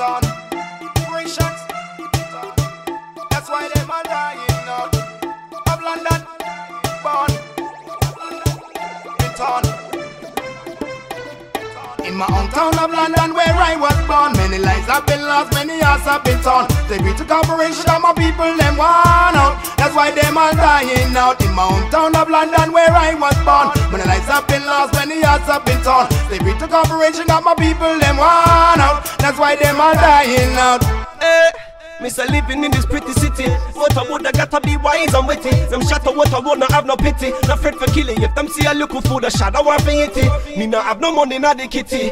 on. Shots. That's why them are dying up. Of London, born. It. In my hometown of London, where I was born, many lives have been lost, many hearts have been torn. The corporation of my people, them one out. That's why them all dying out. In my hometown of London, where I was born, many lives have been lost, many hearts have been torn. The corporation of my people, them one out That's why them all dying out Eh, a living in this pretty city. What I would I gotta be wise and witty. Them shatter what I wanna have no pity. Not afraid for killing. If them see a look food, a shadow want for it. Me not have no money, not the kitty.